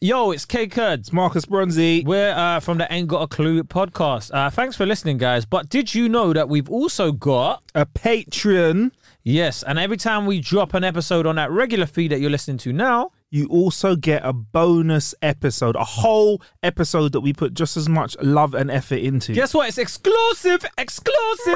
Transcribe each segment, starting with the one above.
Yo, it's Kae Kurds. Marcus Bronzy. We're uh, from the Ain't Got a Clue podcast. Uh, thanks for listening, guys. But did you know that we've also got A Patreon. yes, and every time we drop an episode on that regular feed that you're listening to now, You also get a bonus episode, a whole episode that we put just as much love and effort into. guess what? It's exclusive, exclusive,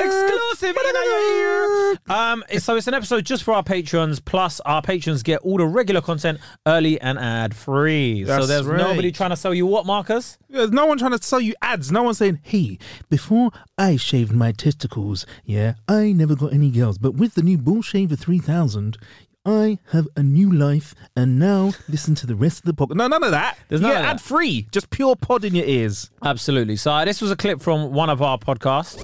exclusive in your ear. Um, it's- so it's an episode just for our patrons. Plus, our patrons get all the regular content early and ad free. So there's right. nobody trying to sell you what, Marcus? There's no one trying to sell you ads. No one saying, hey, before I shaved my testicles, yeah, I never got any girls. But with the new Bull Shaver 3000, I have a new life. And now listen to the rest of the podcast. No, none of that. There's yeah, of that. ad free. Just pure pod in your ears. Absolutely. So uh, this was a clip from one of our podcasts.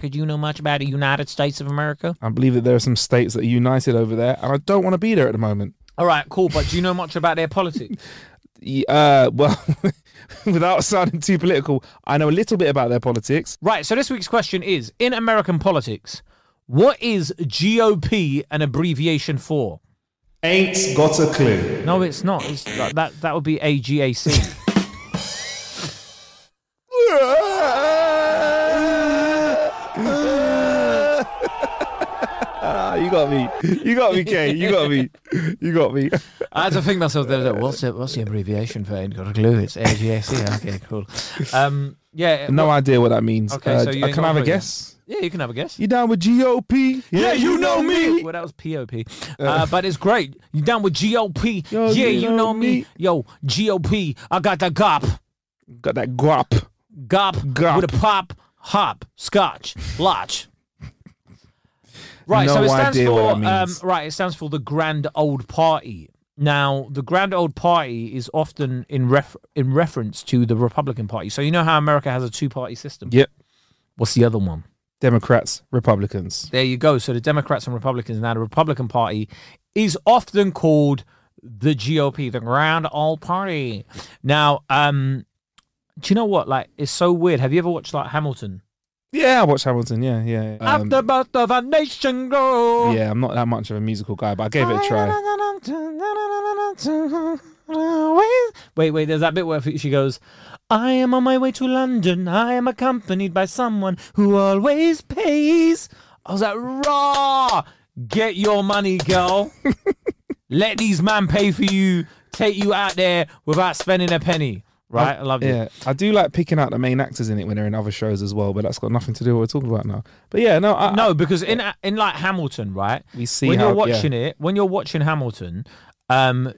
Do you know much about the United States of America? I believe that there are some states that are united over there, and I don't want to be there at the moment. All right, cool. But do you know much about their politics? Uh, well, without sounding too political, I know a little bit about their politics. right. So this week's question is: In American politics, what is GOP an abbreviation for? Ain't got a clue. No, it's not. It's, that, that that would be AGAC. you got me. You got me, Kae. You got me. You got me. I had to think myself there. like, What's the what's the abbreviation for? Ain't got a clue. It's AGAC. Okay, cool. Um, yeah. No idea what that means. Okay, Uh, so you can I have a guess? yeah, you can have a guess. You down with GOP? Yeah, you know me. Well, that was POP. Uh, but it's great. You down with GOP? Yo, yeah, you you know know me. me. Yo, GOP. I got that gop. Got that gop. Gop, Gop. with a pop, hop, scotch, lotch. Right, No so it stands for um, right. It stands for the Grand Old Party. Now, the Grand Old Party is often in ref- in reference to the Republican Party. So you know how America has a two party system. Yep. What's the other one? Democrats, Republicans. There you go. So the Democrats and Republicans now the Republican Party is often called the GOP, the Grand Old Party. Now, um, do you know what? Like, it's so weird. Have you ever watched like Hamilton? Yeah, I watch Hamilton. Yeah, yeah. Um, After birth of a nation grow. yeah, I'm not that much of a musical guy, but I gave it a try. Wait, wait, there's that bit where she goes, I am on my way to London. I am accompanied by someone who always pays. I was like, raw, get your money, girl. Let these men pay for you, take you out there without spending a penny. Right? I love it. Yeah, I do like picking out the main actors in it when they're in other shows as well, but that's got nothing to do with what we're talking about now. But yeah, no, I, No, because in in like Hamilton, right? we see when how you're watching it, when you're watching Hamilton, um,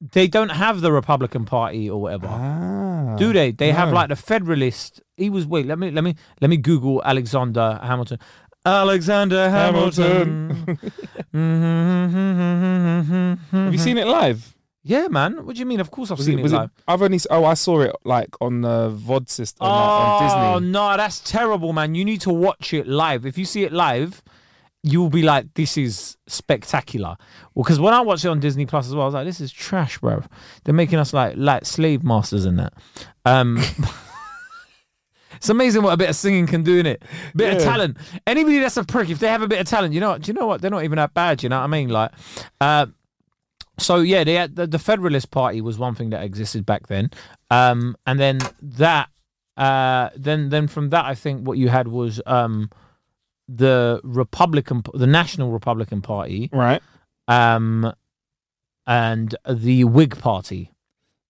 they don't have the Republican Party or whatever. Ah, Do they? They have like the Federalist. He was wait. Let me let me let me Google Alexander Hamilton. Alexander Hamilton. Mm-hmm, mm-hmm, mm-hmm, have you seen it live? Yeah, man. What do you mean? Of course I've Was seen it, it, was it. I've only. Oh, I saw it like on the VOD system like, oh on Disney. no, that's terrible, man. You need to watch it live. If you see it live, you'll be like, "This is spectacular." Well, because when I watched it on Disney Plus as well, I was like, "This is trash, bro." They're making us like like slave masters in that. Um, it's amazing what a bit of singing can do in it. Bit of talent. Anybody that's a prick, if they have a bit of talent, you know, what? do you know what? They're not even that bad. You know what I mean? Like, uh, so yeah, had, the, the Federalist Party was one thing that existed back then, um, and then that, uh, then then from that, I think what you had was um, the Republican, the National Republican Party, Right. um, and the Whig Party.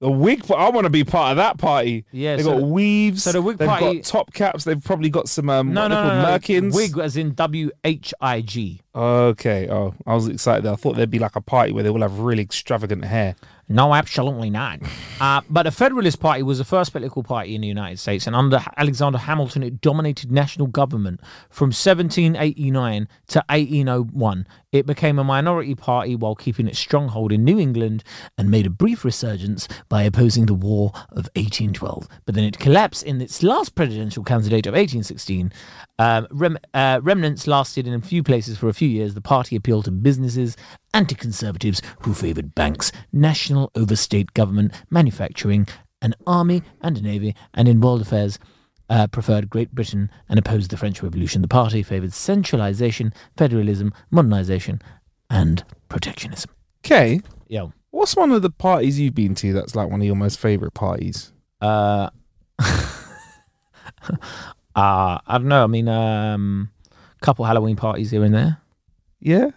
The wig. I want to be part of that party. Yeah, They've so got weaves. so the wig they've Party- got top caps. They've probably got some um, no, no, no, merkins. Whig as in W H I G. Okay. Oh, I was excited. I thought there'd be like a party where they all have really extravagant hair. No, absolutely not. Uh, but the Federalist Party was the first political party in the United States, and under Alexander Hamilton, it dominated national government from 1789 to 1801. It became a minority party while keeping its stronghold in New England and made a brief resurgence by opposing the War of 1812. But then it collapsed in its last presidential candidate of 1816. Um, rem- uh, remnants lasted in a few places for a few years. The party appealed to businesses, anti conservatives who favoured banks, national over state government, manufacturing, an army and a navy, and in world affairs, uh, preferred Great Britain and opposed the French Revolution. The party favoured centralisation, federalism, modernisation, and protectionism. Okay. Yo, What's one of the parties you've been to that's like one of your most favorite parties? Uh, uh, I don't know. I mean, um, couple Halloween parties here and there. Yeah.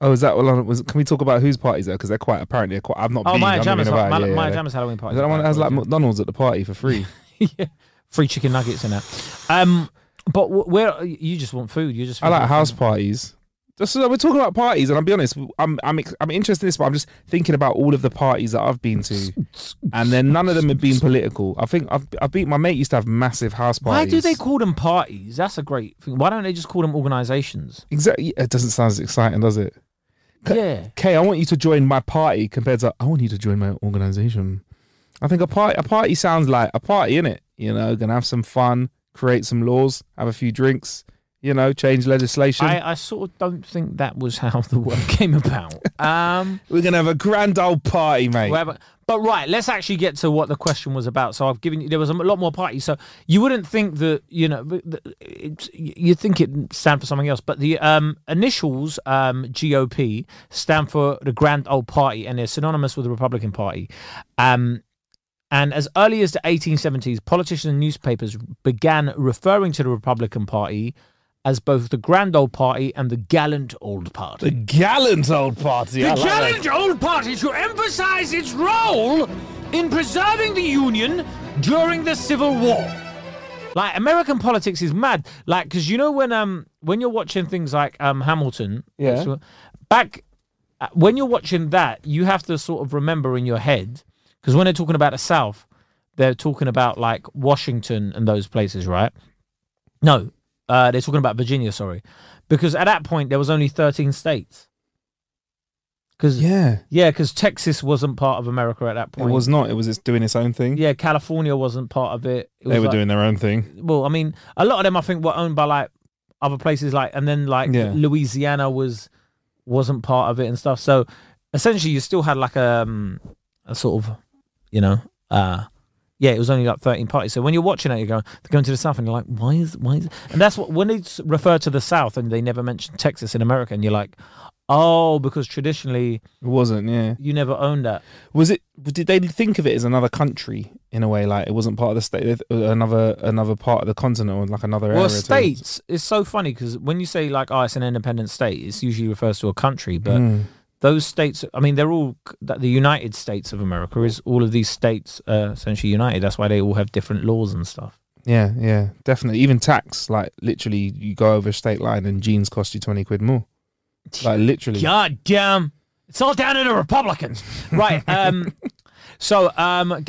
Oh, is that what was? Can we talk about whose parties there? Because they're quite apparently quite. I've not Oh, been. Maya I'm not Jammer's, being about, Maya, yeah, Maya yeah. Jammer's Halloween Is party. that the one that has like McDonald's at the party for free? yeah. free chicken nuggets in that. Um, but wh- where you just want food? You just I like house parties. Just so we're talking about parties, and I'll be honest, I'm I'm I'm interested in this, but I'm just thinking about all of the parties that I've been to, and then none of them have been political. I think I've I've been. My mate used to have massive house parties. Why do they call them parties? That's a great thing. Why don't they just call them organizations? exactly? It doesn't sound as exciting, does it? Yeah. Kae, I want you to join my party compared to I want you to join my organization. I think a party a party sounds like a party, innit? You know, gonna have some fun, create some laws, have a few drinks, you know, change legislation. I, I sort of don't think that was how the word came about. Um, We're gonna have a grand old party, mate. whatever. But right, let's actually get to what the question was about. So I've given you there was a lot more parties. So you wouldn't think that you know you'd think it stand for something else, but the um, initials um, GOP stand for the Grand Old Party, and they're synonymous with the Republican Party. Um, and as early as the 1870s, politicians and newspapers began referring to the Republican Party as both the Grand Old Party and the Gallant Old Party. The gallant old party. I The like. Gallant Old Party to emphasize its role in preserving the Union during the Civil War. Like American politics is mad. Like because you know when um when you're watching things like um Hamilton, Yeah. back uh, when you're watching that, you have to sort of remember in your head because when they're talking about the South, they're talking about like Washington and those places, right? No, uh, they're talking about Virginia. Sorry, because at that point there was only 13 states. Because Yeah. yeah, because Texas wasn't part of America at that point. It was not. It was just doing its own thing. Yeah, California wasn't part of it. It they were like- doing their own thing. Well, I mean, a lot of them I think were owned by like other places, like and then like Yeah. Louisiana was wasn't part of it and stuff. So essentially, you still had like a, um, a sort of, you know, uh, yeah, it was only like thirteen parties. So when you're watching it, you're going, they're going to the south, and you're like, why is why is? And that's what when they refer to the south and they never mention Texas in America, and you're like, oh, because traditionally It wasn't. Yeah. you never owned that. Was it? Did they think of it as another country in a way? Like it wasn't part of the state, uh, another another part of the continent, or like another area. Well, states is so funny because when you say like, oh, it's an independent state, it usually refers to a country, but Mm. Those states, I mean, they're all that the United States of America is all of these states uh, essentially united. That's why they all have different laws and stuff. Yeah, yeah, definitely. Even tax, like literally, you go over a state line and jeans cost you twenty quid more. Like literally. God damn, it's all down to the Republicans, right? Um, so um,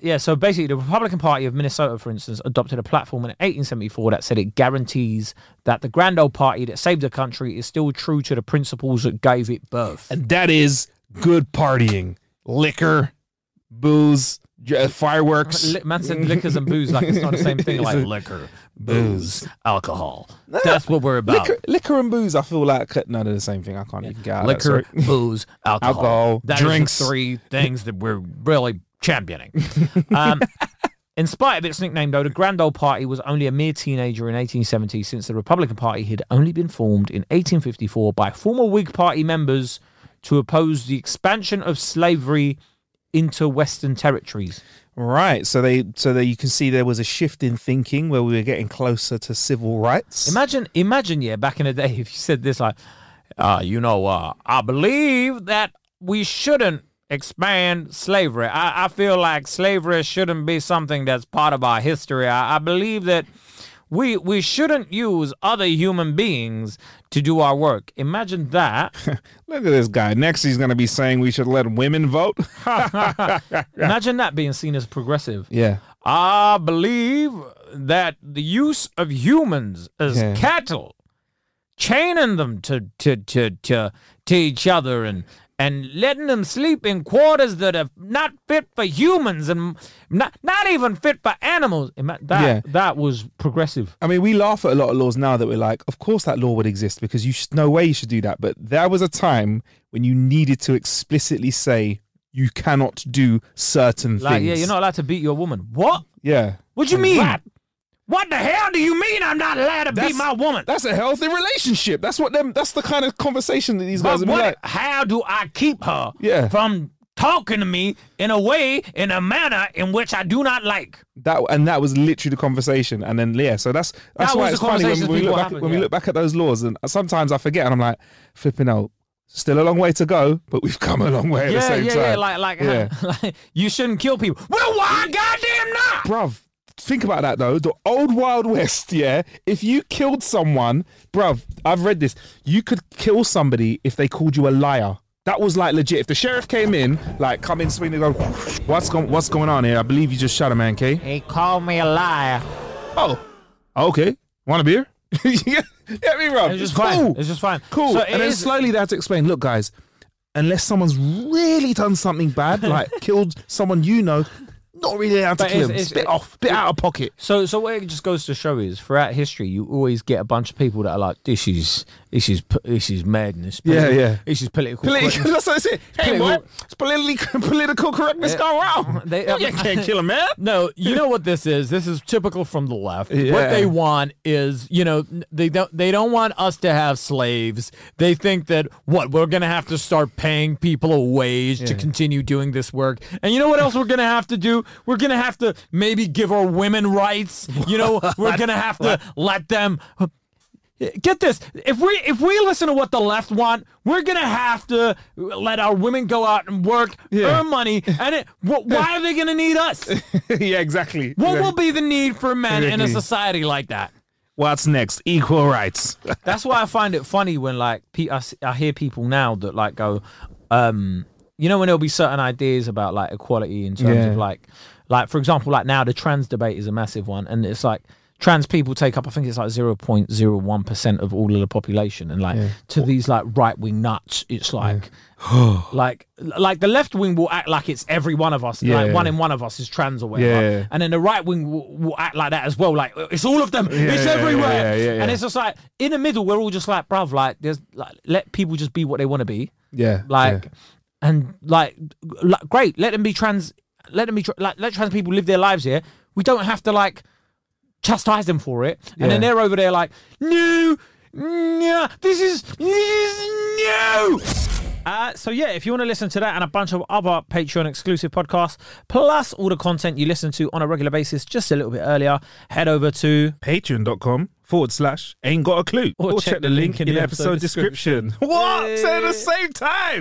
yeah. So basically, the Republican Party of Minnesota, for instance, adopted a platform in 1874 that said it guarantees that the grand old party that saved the country is still true to the principles that gave it birth. and that is good partying, liquor, booze, fireworks. Li- Man said liquors and booze like it's not the same thing. Like liquor, booze. alcohol. That's what we're about. Liquor, liquor and booze, I feel like no, they're the same thing. I can't even get out of that, Liquor, booze, alcohol. Alcohol, That drinks. three things that we're really championing. Um, in spite of its nickname, though, the Grand Old Party was only a mere teenager in 1870 since the Republican Party had only been formed in 1854 by former Whig Party members to oppose the expansion of slavery into Western territories. Right. So they, so that you can see there was a shift in thinking where we were getting closer to civil rights. Imagine, imagine, yeah, back in the day, if you said this, like, uh, you know, uh, I believe that we shouldn't expand slavery. I, I feel like slavery shouldn't be something that's part of our history. I, I believe that we we shouldn't use other human beings to do our work. Imagine that. Look at this guy. Next, he's going to be saying we should let women vote. Imagine that being seen as progressive. yeah. I believe that the use of humans as Yeah. cattle, chaining them to to to to to each other and and letting them sleep in quarters that are not fit for humans and not not even fit for animals. That Yeah. that was progressive. I mean, we laugh at a lot of laws now that we're like, of course that law would exist because you no way you should do that. But there was a time when you needed to explicitly say you cannot do certain things. Like, things. yeah, you're not allowed to beat your woman. What? Yeah. What do you mean? that. What the hell do you mean I'm not allowed to be my woman? That's a healthy relationship. That's what them. That's the kind of conversation that these guys But would be like. how do I keep her Yeah. from talking to me in a way, in a manner in which I do not like? That and that was literally the conversation, and then yeah, so that's that's That why was it's funny when we look back when we look back at those laws, and sometimes I forget, and I'm like, flipping out. Still a long way to go, but we've come a long way at the same yeah, time. yeah. Like, like, Yeah. like, you shouldn't kill people. Well, why goddamn not? bruv. Think about that though. The old Wild West, yeah. If you killed someone, bruv, I've read this. You could kill somebody if they called you a liar. That was like legit. If the sheriff came in, like come in swinging, and go, what's going, what's going on here? I believe you just shot a man, Kae. He called me a liar. Oh, oh okay. Want a beer? yeah, yeah, me, bro. It's just cool. fine. It's just fine. cool. So and then is- slowly they had to explain. Look, guys, unless someone's really done something bad, like killed someone you know, not really allowed to But kill it's- them. it's- It's a bit off, bit out of pocket. So, so what it just goes to show is, throughout history, you always get a bunch of people that are like, "This is, this is, this is madness." Yeah, Political- yeah. This is political. Political, correctness." that's what I said. Hey, what? It's politically, political correctness gone wrong. They- you can't kill a man. No, you know what this is. This is typical from the left. Yeah. What they want is, you know, they don't they don't want us to have slaves. They think that what we're gonna have to start paying people a wage to continue doing this work. And you know what else we're gonna have to do? We're gonna have to maybe give our women rights. You know, we're gonna have to let them Get this. If we if we listen to what the left want, we're gonna have to let our women go out and work, Yeah. earn money, and it, wh- why are they gonna need us? yeah, exactly. What Yeah. will be the need for men in a society like that? What's next? Equal rights. That's why I find it funny when like pe- I, s- I hear people now that like go, um, you know, when there'll be certain ideas about like equality in terms Yeah. of like, like for example, like now the trans debate is a massive one, and it's like trans people take up I think it's like zero point zero one percent of all of the population, and like to these like right wing nuts, it's like. like like the left wing will act like it's every one of us like Yeah. one in one of us is trans or whatever Yeah. and then the right wing will, will act like that as well like it's all of them it's yeah, everywhere yeah, yeah, yeah. and it's just like in the middle, we're all just like, bruv, like there's like let people just be what they want to be, Yeah. like, and like, like, great, let them be trans, let them be tr- like let trans people live their lives here. We don't have to like chastise them for it, and then they're over there like, no, no, this is this is no. Uh, so yeah, if you want to listen to that and a bunch of other Patreon exclusive podcasts, plus all the content you listen to on a regular basis just a little bit earlier, head over to Patreon.com forward slash ain't got a clue. Or check the link in the episode description. What? Say it at the same time.